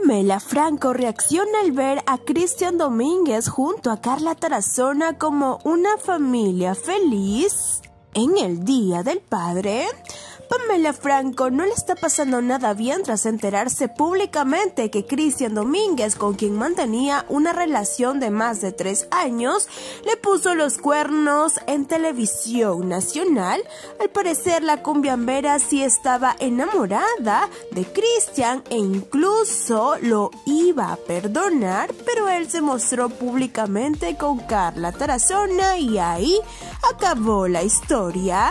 Pamela Franco reacciona al ver a Cristian Domínguez junto a Carla Tarazona como una familia feliz en el Día del Padre. Pamela Franco no le está pasando nada bien tras enterarse públicamente que Cristian Domínguez, con quien mantenía una relación de más de tres años, le puso los cuernos en televisión nacional. Al parecer la cumbiambera sí estaba enamorada de Cristian e incluso lo iba a perdonar, pero él se mostró públicamente con Carla Tarazona y ahí acabó la historia.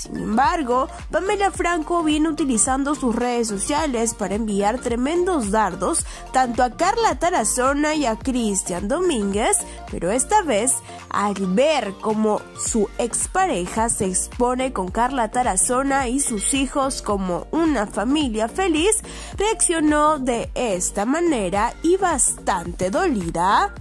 Sin embargo, Pamela Franco viene utilizando sus redes sociales para enviar tremendos dardos tanto a Carla Tarazona y a Cristian Domínguez, pero esta vez, al ver cómo su expareja se expone con Carla Tarazona y sus hijos como una familia feliz, reaccionó de esta manera y bastante dolida.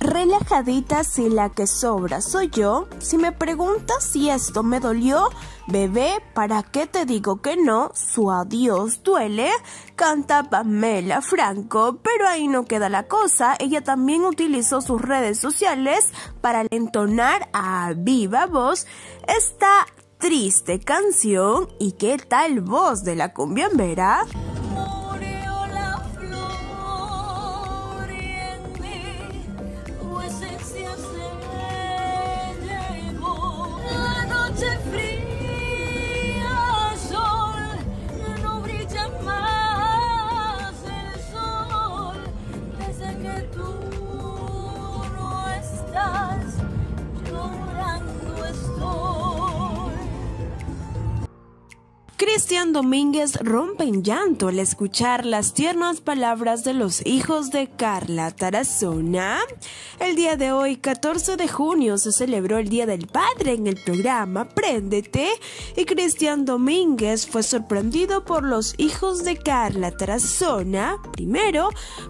Relajadita si la que sobra soy yo. Si me preguntas si esto me dolió, bebé, ¿para qué te digo que no? Su adiós duele. Canta Pamela Franco, pero ahí no queda la cosa. Ella también utilizó sus redes sociales para entonar a viva voz esta triste canción. ¿Y qué tal voz de la cumbiambera? Cristian Domínguez rompe en llanto al escuchar las tiernas palabras de los hijos de Carla Tarazona. El día de hoy, 14 de junio, se celebró el Día del Padre en el programa Préndete y Cristian Domínguez fue sorprendido por los hijos de Carla Tarazona, primero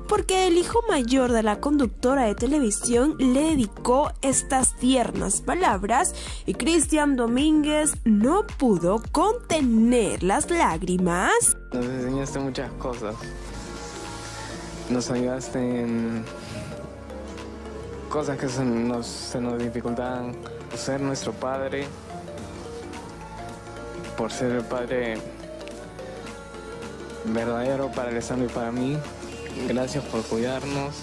porque el hijo mayor de la conductora de televisión le dedicó estas tiernas palabras y Cristian Domínguez no pudo contener las lágrimas? Nos enseñaste muchas cosas. Nos ayudaste en cosas que se nos, dificultaban. Por ser nuestro padre, por ser el padre verdadero para Alessandro y para mí. Gracias por cuidarnos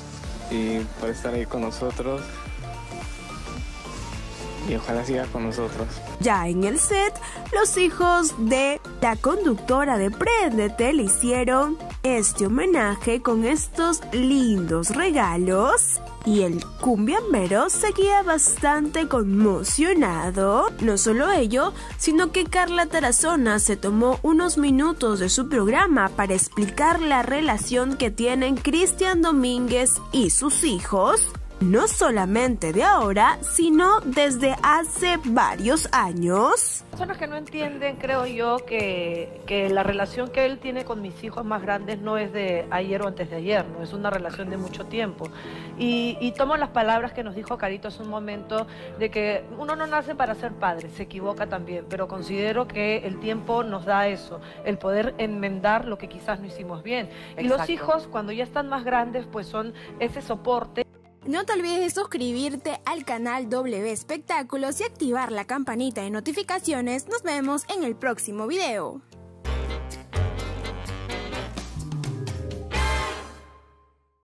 y por estar ahí con nosotros y ojalá siga con nosotros. Ya en el set, los hijos de la conductora de Préndete le hicieron este homenaje con estos lindos regalos. Y el cumbiambero seguía bastante conmocionado. No solo ello, sino que Carla Tarazona se tomó unos minutos de su programa para explicar la relación que tienen Cristian Domínguez y sus hijos no solamente de ahora, sino desde hace varios años. Personas que no entienden, creo yo, que, que, la relación que él tiene con mis hijos más grandes no es de ayer o antes de ayer, no es una relación de mucho tiempo. Y, y tomo las palabras que nos dijo Carito hace un momento de que uno no nace para ser padre, se equivoca también, pero considero que el tiempo nos da eso, el poder enmendar lo que quizás no hicimos bien. Y los hijos, cuando ya están más grandes, pues son ese soporte. No te olvides de suscribirte al canal W Espectáculos y activar la campanita de notificaciones. Nos vemos en el próximo video.